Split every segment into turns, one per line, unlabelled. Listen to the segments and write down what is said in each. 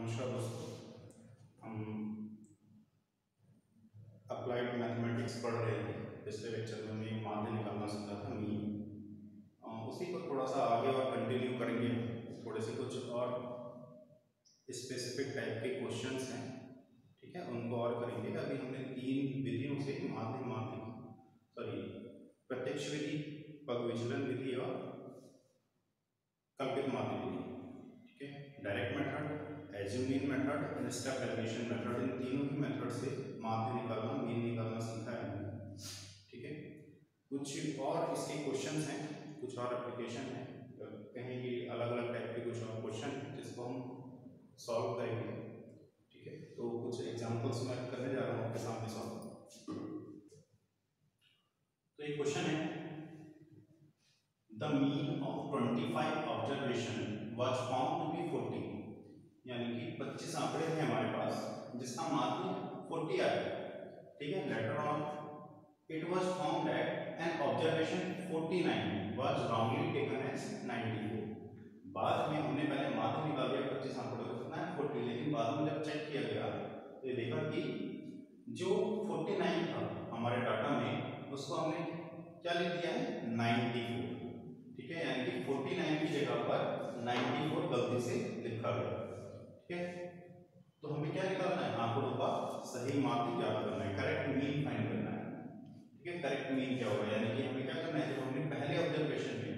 नमस्कार दोस्तों। हम अप्लाइड मैथमेटिक्स पढ़ रहे हैं। पिछले लेक्चर में हमने माध्य निकालना सीखा था, मीन। उसी को थोड़ा सा आगे और कंटिन्यू करेंगे थोड़े से कुछ और स्पेसिफिक टाइप के क्वेश्चंस हैं। ठीक है? उनको और करेंगे। अभी हमने तीन विधियों से माध्य माध्यम सॉरी प्रत्यक्ष विधि पग विचलन विधि और कल्पित माध्य विधि। ठीक है? Direct method assumed mean method and step elimination method इन तीनों ही मेथड से माध्य निकालना मीन निकालना सीखा है। ठीक है? कुछ और इसके क्वेश्चंस हैं, कुछ और एप्लीकेशन है। कहीं ये अलग अलग टाइप के कुछ और क्वेश्चन हैं, जिसको हम सॉल्व करेंगे। ठीक है? तो कुछ एग्जांपल्स मैं करने जा रहा हूँ आपके सामने सॉल्व तो ये क्वेश्चन है the mean of 25 observation was found to be 40 यानी कि 25 आंकड़े थे हमारे पास, जिसका माध्य 40 आया ठीक है? Later on it was found that an observation 49 was wrongly taken as 94 बाद में हमने पहले माध्य निकाल दिया 25 आंकड़ों का कितना है? 40 लेकिन बाद में जब चेक किया गया तो ये देखा कि जो 49 था हमारे डाटा में, उसको हमने क्या लिख दिया है? 94 ठीक है? यानी कि 49 की जगह पर 94 गलती से लिखा गया। है? तो हमें क्या निकालना है? आंकड़ों का सही माध्य ज्ञात करना है? करेक्ट मीन फाइंड करना है। ठीक है? करेक्ट मीन क्या होगा? यानी कि हमें क्या करना है? जब हमने पहले ऑब्जर्वेशन में,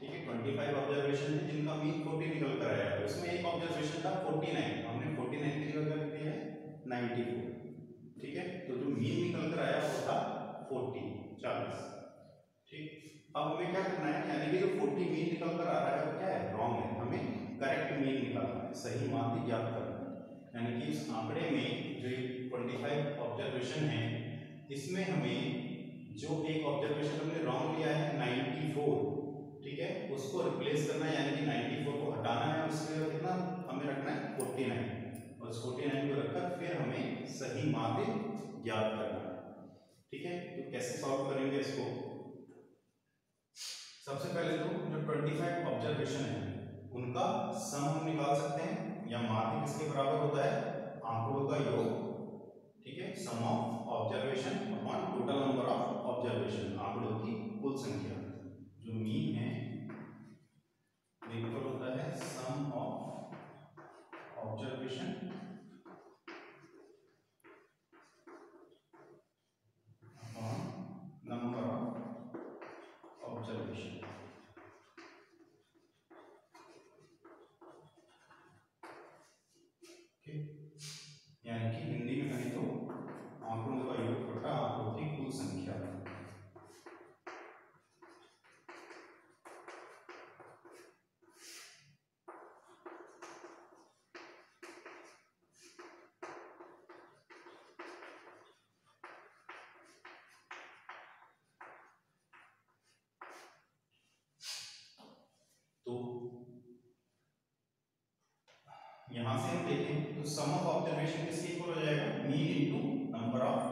ठीक है 25 ऑब्जर्वेशन है, जिनका मीन 40 निकल कर आया है। उसमें एक ऑब्जर्वेशन था 49 हमने 49 की जगह लिख दिया है 94 ठीक है? तो जो मीन निकल कर आया वो था 40 40 ठीक? अब हमें क्या करना है? यानी कि जो 40 मीन निकल कर आ रहा है, वो क्या है? रॉन्ग है। करेक्ट मीन निकालना है, सही माध्य ज्ञात करना है। यानी कि इस आंकड़े में जो 25 ऑब्जर्वेशन है, इसमें हमें जो एक ऑब्जर्वेशन हमने रॉन्ग लिया है 94 ठीक है, उसको रिप्लेस करना है, यानी कि 94 को हटाना है, उसके कितना हमें रखना है 49 और उस 49 को रखकर फिर हमें सही माध्य ज्ञात करना है। ठीक है तो कैसे सॉल्व करेंगे इसको? सबसे पहले तो जो 25 ऑब्जर्वेशन है उनका सम हम निकाल सकते हैं, या माध्य किसके बराबर होता है? आंकड़ों का योग। ठीक है? Sum of observation upon total number of observation आंकड़ों की कुल संख्या। जो मीन है होता है sum of observation upon number of observation यानी कि हिंदी में कहें तो आंकड़ों का योग बटा आंकड़ों की कुल संख्या तो यहाँ से हम देखें तो सम ऑफ़ ऑब्जर्वेशन किसके इक्वल हो जाएगा? Mean into number of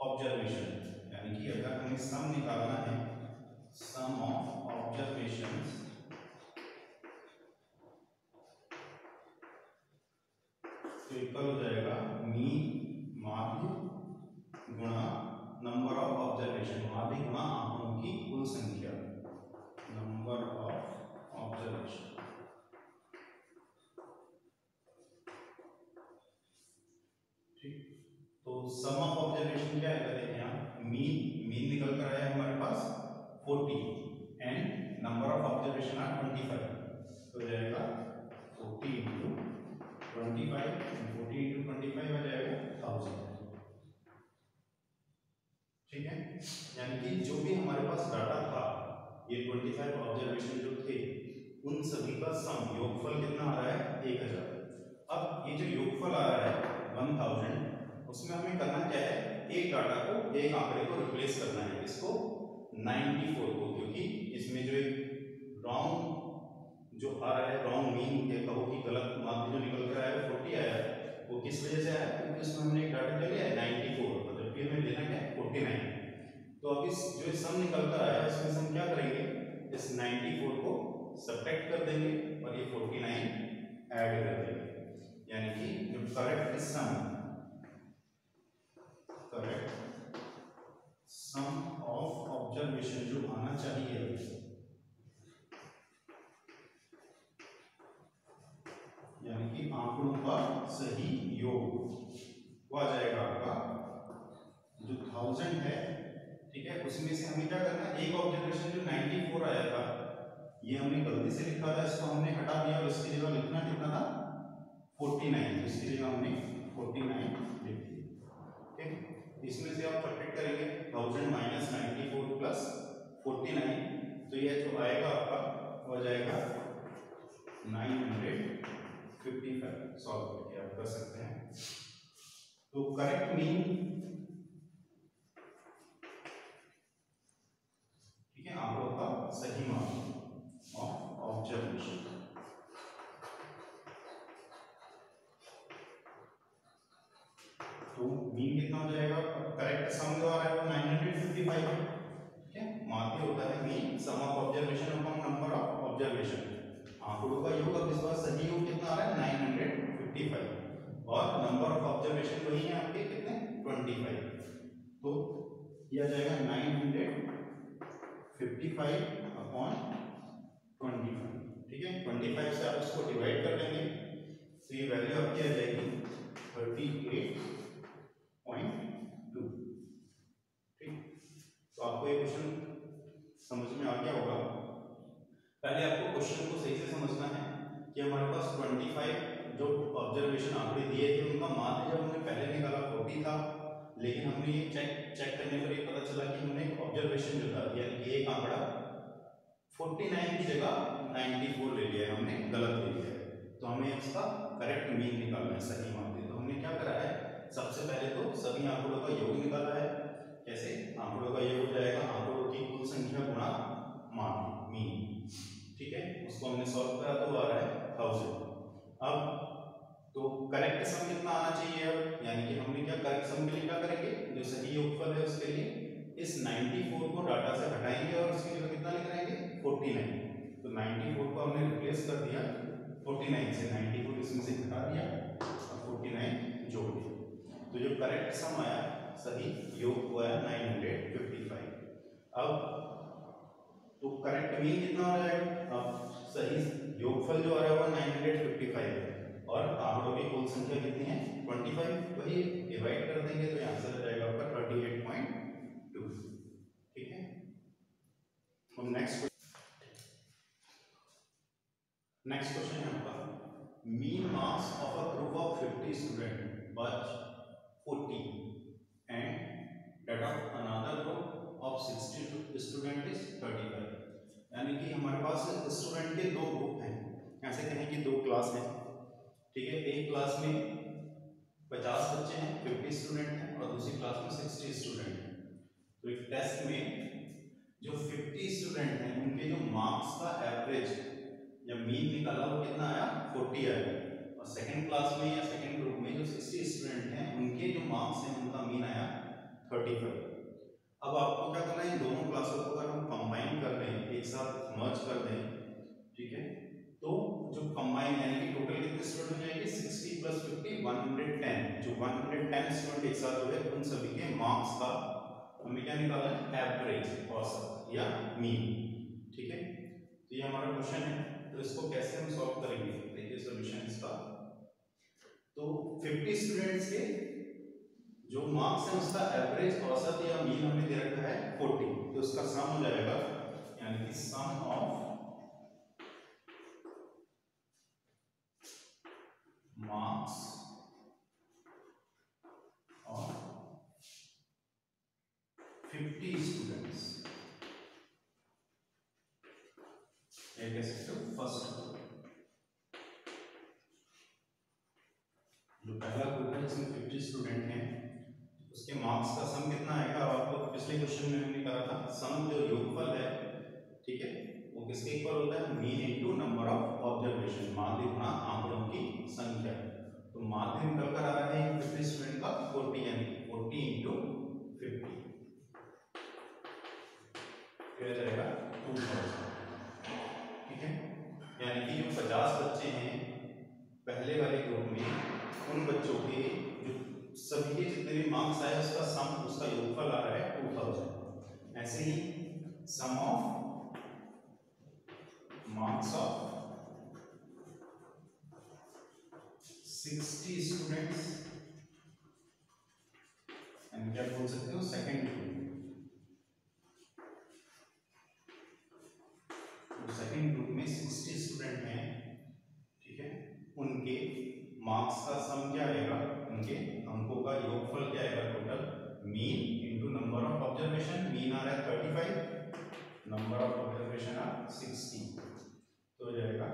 observation यानी कि अगर हमें सम निकालना है सम ऑफ़ ऑब्जर्वेशन तो इक्वल हो जाएगा मीन माध्य गुणा नंबर ऑफ़ ऑब्जर्वेशन माध्य गुणा आंकड़ों की कुल संख्या नंबर ऑफ़ ऑब्जर्वेशन तो सम ऑफ़ ऑब्जर्वेशन क्या है देखें आप मीन मीन निकल कर आया हमारे पास 40 and number of observation are 25 तो जाएगा 40 into twenty five forty into twenty five आ जाएगा ठीक है? यानी कि जो भी हमारे पास डाटा था, ये 25 ऑब्जर्वेशन जो थे, उन सभी का सम योगफल कितना आ रहा है? एक हज़ार. अब ये जो योगफल आ रहा है वन थाउज़ेंड उसमें हमें करना क्या है? एक डाटा को, एक आंकड़े को रिप्लेस करना है इसको 94 को, क्योंकि इसमें जो एक रॉन्ग जो आ रहा है रॉन्ग मीन के कहो कि गलत माध्य जो निकल कर आया है फोर्टी आया है वो किस वजह से आया? क्योंकि उसमें हमने एक डाटा क्या लिया है नाइन्टी फोर और जबकि हमें लेना क्या? है फोर्टी नाइन तो अब इस जो सम निकल कर आया है इसमें हम क्या करेंगे? इस नाइन्टी फोर को सब्ट्रैक्ट कर देंगे और ये फोर्टी नाइन ऐड कर देंगे। यानी कि जो correct sum correct sum of observation जो आना चाहिए यानी कि आंकड़ों का सही योग। वो आ जाएगा आपका, जो थाउज़ेंड है, ठीक है, उसमें से हमें क्या करना एक ऑब्जर्वेशन जो 94 आया था, ये हमने गलती से लिखा था, इसको हमने हटा दिया और इसकी जगह लिखना कितना था? 49 नाइन, इसकी जगह हमने 49 लिख दी ठीक इसमें से आप सब्ट्रैक्ट करेंगे thousand minus ninety four plus forty nine तो यह जो आएगा आपका हो जाएगा nine hundred fifty five solve करके आप कर सकते हैं। तो करेक्ट मीन ठीक है आंकड़ों का सही मान ऑफ़ ऑब्जर्वेशन तो मीन कितना हो जाएगा करेक्ट सम जो आ रहा है वो 955 है ठीक है माध्य होता है mean sum of observation upon number of observation आंकड़ों का योग अब इस बार सही योग कितना आ रहा है? 955 और नंबर ऑफ़ ऑब्जर्वेशन वही है आपके, कितने? 25 तो यह आ जाएगा 955 अपॉन 25 ठीक है? 25 से आप इसको डिवाइड कर लेंगे। तो ये वैल्यू आपकी आ जाएगी? 38.2 ठीक? तो आपको ये क्वेश्चन समझ में आ गया होगा। पहले आपको क्वेश्चन को सही से समझना है कि हमारे पास 25 जो ऑब्जर्वेशन आंकड़े दिए थे, उनका मान जब हमने पहले निकाला फोर्टी था, लेकिन हमने ये चेक चेक करने पर ये पता चला कि हमने ऑब्जर्वेशन जो था, यानी कि एक आंकड़ा 49 की जगह 94 ले लिया हमने गलत ले लिया तो हमें इसका करेक्ट मीन निकालना है, सही मान तो हमने क्या करा है? सबसे पहले तो सभी आंकड़ों का योग निकाला है। कैसे? आंकड़ों का योग हो जाएगा आंकड़ों की कुल संख्या गुणा मान मीन ठीक है? उसको हमने सॉल्व करा तो आ रहा है थाउज़ेंड अब तो करेक्ट सम कितना आना चाहिए अब? यानी कि हमने क्या करेक्ट सम के लिए क्या करेंगे? जो सही योगफल है उसके लिए इस 94 को डाटा से हटाएँगे और उसकी जगह कितना लिख रहेंगे 49 तो 94 को हमने रिप्लेस कर दिया। 49 से 94 इसमें से हटा दिया और 49 जोड़ दिया। तो जो करेक्ट सम आया, सही योग हुआ है 955 अब तो करेक्ट मीन कितना हो जाएगा अब सही योगफल जो आ रहा है वो 955 है। और आंकड़ों की कुल संख्या कितनी है? 25 वही डिवाइड कर देंगे तो आंसर आ जाएगा आपका 38.2 ठीक है? अब नेक्स्ट नेक्स्ट क्वेश्चन है आपका। Mean marks of a group of 50 student but 40 and that of another group of 60 student is 35 यानी कि हमारे पास स्टूडेंट के दो ग्रुप हैं। ऐसे कहें कि दो क्लास हैं। ठीक है, एक क्लास में 50 बच्चे हैं 50 स्टूडेंट हैं और दूसरी क्लास में 60 स्टूडेंट हैं। तो एक टेस्ट में जो 50 स्टूडेंट हैं, उनके जो मार्क्स का एवरेज या मीन निकाला वो कितना आया? 40 आया। और सेकंड क्लास में या सेकंड ग्रुप में जो 60 स्टूडेंट हैं, उनके जो मार्क्स हैं, उनका मीन आया 35 अब आपको क्या करना है दोनों क्लासों को अगर हम कंबाइन कर दें, एक साथ मर्ज कर दें, ठीक है? तो जो कंबाइन यानी कि टोटल कितने स्टूडेंट हो जाएँगे? 60 प्लस 50 110 जो 110 स्टूडेंट एक साथ हुए उन सभी के मार्क्स का हमें क्या निकालना है? एवरेज औसत या मीन ठीक है? तो ये हमारा क्वेश्चन है। तो इसको कैसे हम सॉल्व करेंगे? देखिए सॉल्यूशन इसका तो 50 स्टूडेंट्स के जो मार्क्स है उसका एवरेज औसत या मीन हमें दे रखा है 40 तो उसका सम हो जाएगा, यानी कि सम ऑफ़ मार्क्स और 50 स्टूडेंट्स ये कह सकते हो फ़र्स्ट जो पहला ग्रुप है जिसमें 50 स्टूडेंट हैं उसके मार्क्स का सम कितना आएगा? अब आपको पिछले क्वेश्चन में हमने कहा था सम जो योगफल है, ठीक है, वो किसके इक्वल होता है? Mean into number of observation माध्य गुणा आंकड़ों की संख्या। तो माध्य निकल कर आ रहा है? फिफ्टी स्टूडेंट का फोर्टी यानी फोर्टी इंटू फिफ्टी क्या जाएगा? टू थाउज़ेंड ठीक है? यानी कि जो पचास बच्चे हैं, पहले वाले ग्रुप में उन बच्चों के सभी के जितने भी मार्क्स आए, उसका सम उसका योगफल आ रहा है टू थाउज़ेंड ऐसे ही sum of marks of sixty students and क्या बोल सकते हो? सेकेंड ग्रुप सेकेंड ग्रुप में सिक्सटी स्टूडेंट हैं, ठीक है? उनके मार्क्स का सम क्या आएगा उनके अंकों का योगफल क्या आएगा total mean into number of observation mean आ रहा है thirty five number of observation are sixty तो हो जाएगा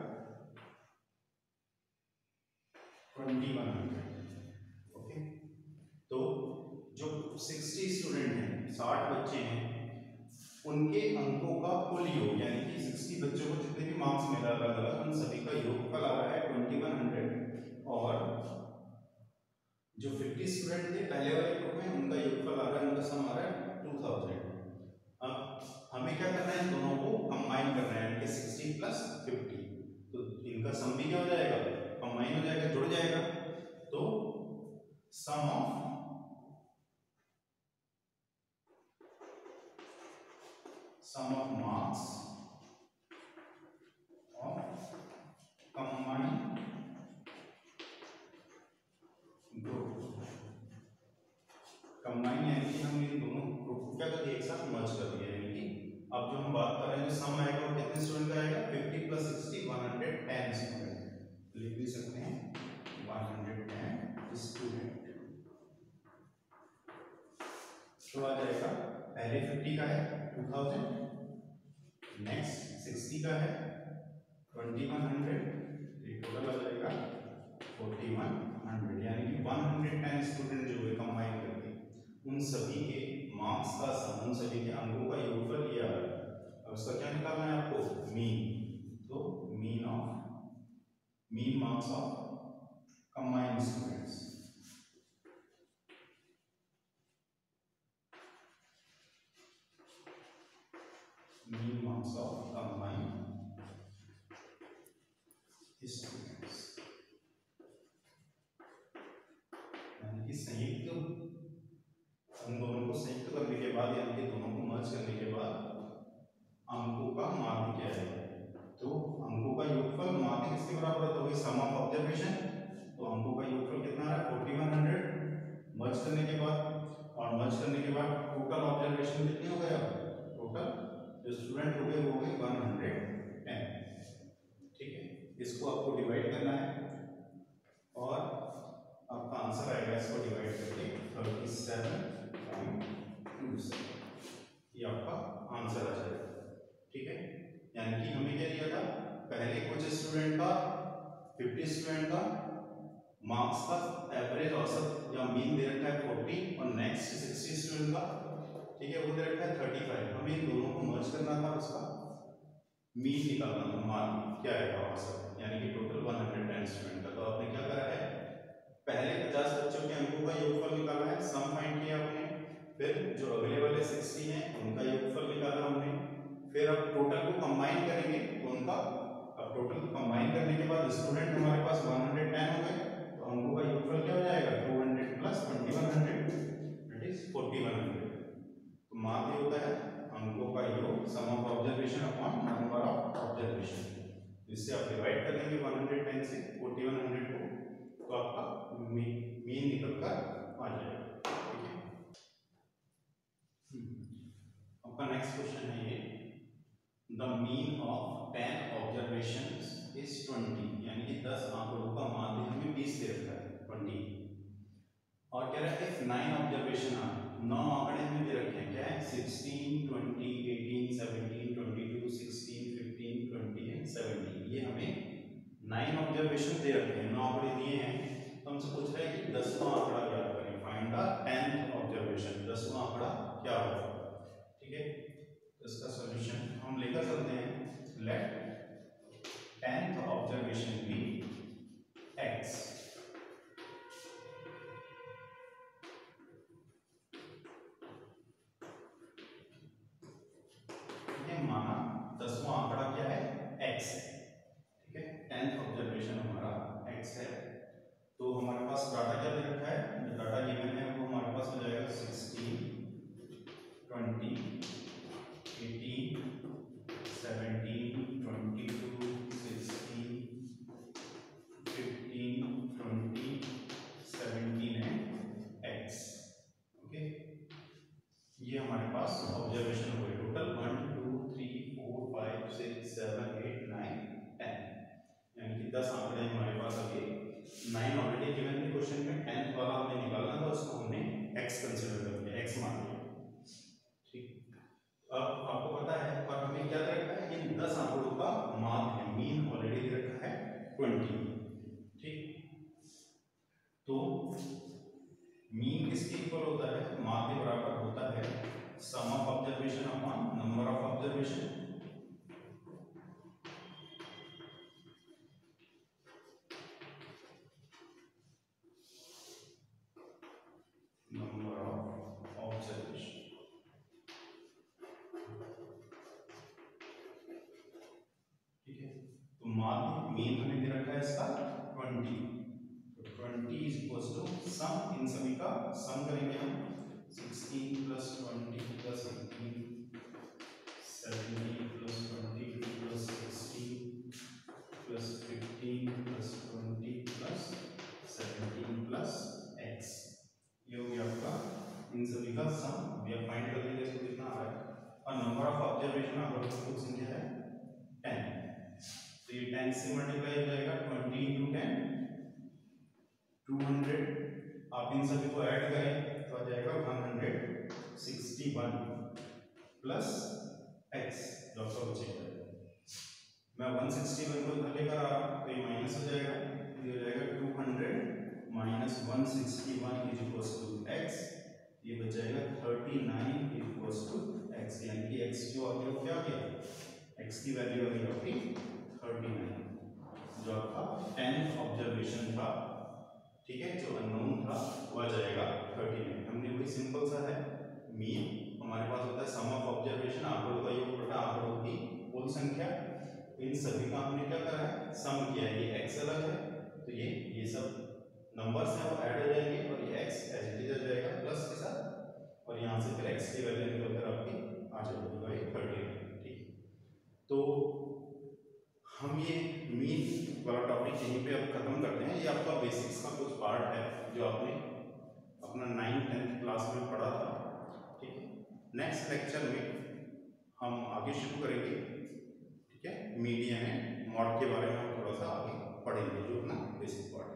ट्वेंटी वन हंड्रेड ओके तो जो सिक्सटी स्टूडेंट हैं, साठ बच्चे हैं, उनके अंकों का कुल योग, यानी कि सिक्सटी बच्चों को जितने भी मार्क्स मिला अलग अलग उन सभी का योगफल आ रहा है ट्वेंटी वन हंड्रेड और जो फिफ्टी स्टूडेंट थे, पहले वाले ग्रुप में, उनका योगफल आ रहा है, उनका सम आ रहा है टू थाउज़ेंड अब हमें क्या करना है दोनों को कंबाइन करना है, यानी कि सिक्सटी प्लस फिफ्टी तो इनका सम भी क्या हो जाएगा? कंबाइन हो जाएगा, जुड़ जाएगा. तो sum of sum of marks जो हम बात कर रहे हैं जो सम आएगा कितने स्टूडेंट का आएगा? 50 प्लस 60 110 स्टूडेंट लिख भी सकते हैं 110 स्टूडेंट तो आ जाएगा, पहले 50 का है 2000 नेक्स्ट 60 का है 2100 ये टोटल आ जाएगा 4100 यानी कि 110 स्टूडेंट जो है कंबाइन करके, उन सभी के मार्क्स का, सम, उन सभी के अंकों का योगफल ये आ रहा है उसका क्या निकालना है आपको? मीन तो mean of mean marks of combined students mean marks of combined students. करने के बाद, और मर्ज करने के बाद टोटल ऑब्जर्वेशन कितने हो गया टोटल जो स्टूडेंट हो गए, वो गए वन हंड्रेड टेन ठीक है? इसको आपको डिवाइड करना है, और आपका आंसर आएगा इसको डिवाइड करके थर्टी सेवन पॉइंट टू ये आपका आंसर आ जाएगा। ठीक है? यानी कि हमें क्या दिया था? पहले कुछ स्टूडेंट का फिफ्टी स्टूडेंट का मार्क्स का एवरेज औसत या मीन दे रखा है फोर्टी और नेक्स्ट सिक्सटी स्टूडेंट का, ठीक है, वो दे रखा है थर्टी फाइव हमें इन दोनों को मर्ज करना था, उसका मीन निकालना था मान क्या आएगा औसत यानी कि total one hundred ten student का। तो आपने क्या करा है? पहले पचास बच्चों के अंकों का योगफल निकाला है सम फाइंड किया आपने, फिर जो अगले वाले सिक्सटी हैं, उनका योगफल निकाला हमने, फिर अब टोटल को कंबाइन करेंगे, उनका, अब टोटल को कंबाइन करने के बाद स्टूडेंट हमारे पास वन हंड्रेड टेन हो गए तो अंकों का योगफल क्या हो जाएगा? Two hundred plus twenty one hundred that is forty one hundred तो माध्य होता है अंकों का योग sum of observation upon number of observation इससे आप डिवाइड कर देंगे 110 से 4100 को तो आपका मीन निकल कर आ जाएगा। ठीक है? आपका नेक्स्ट क्वेश्चन है ये। The mean of 10 observations is 20 यानी कि 10 आंकड़ों का माध्य हमें 20 दे रखा है 20 और कह रहा है इफ़ 9 ऑब्जर्वेशन आर नौ आंकड़े हमें दे रखे हैं, क्या है? 16 20 18 17 22 16 15 20 एंड 17 ये हमें नाइन ऑब्जर्वेशन दे रखे हैं, नौ आंकड़े दिए हैं। तो हमसे पूछ रहा है कि दसवां आंकड़ा क्या करें फाइंड द टेंथ ऑब्जर्वेशन दसवां आंकड़ा क्या होगा? ठीक है? तो इसका सॉल्यूशन मीन किसके इक्वल होता है माँ बराबर होता है sum of observation upon number of observation से मल्टीप्लाई हो? जाएगा twenty into ten two hundred आप इन सभी को ऐड करें तो आ जाएगा one hundred sixty one plus x जो आपका बचेगा मैं वन सिक्सटी वन को इधर लेकर आ हूँ तो ये माइनस हो जाएगा, ये हो जाएगा two hundred minus one sixty one is equals to x ये बच जाएगा thirty nine is equals to x यानी कि एक्स जो आ गया क्या गया? एक्स की वैल्यू आ गई थर्टी नाइन जो आपका टेंथ ऑब्जर्वेशन था, ठीक है, जो अननोन था, वो आ जाएगा थर्टी नाइन हमने वही सिंपल सा है मीन हमारे पास होता है सम ऑफ़ ऑब्जर्वेशन आंकड़ों का योग बटा आंकड़ों की कुल संख्या। इन सभी का हमने क्या करा है? सम किया है। ये एक्स अलग है तो ये ये सब नंबर्स हैं, वो ऐड हो जाएँगे, और ये एक्स एज इट इज़ आ जाएगा प्लस के साथ और यहाँ से फिर एक्स की वैल्यू निकल कर आपकी आ जाएगी भाई थर्टी ठीक तो हम ये मीन वाला टॉपिक यहीं पे अब खत्म करते हैं। ये आपका बेसिक्स का कुछ पार्ट है जो आपने अपना नाइन्थ टेंथ क्लास में पढ़ा था, ठीक है? नेक्स्ट लेक्चर में हम आगे शुरू करेंगे, ठीक है? मीडिया में मॉड के बारे में हम थोड़ा सा आगे पढ़ेंगे, जो अपना बेसिक पार्ट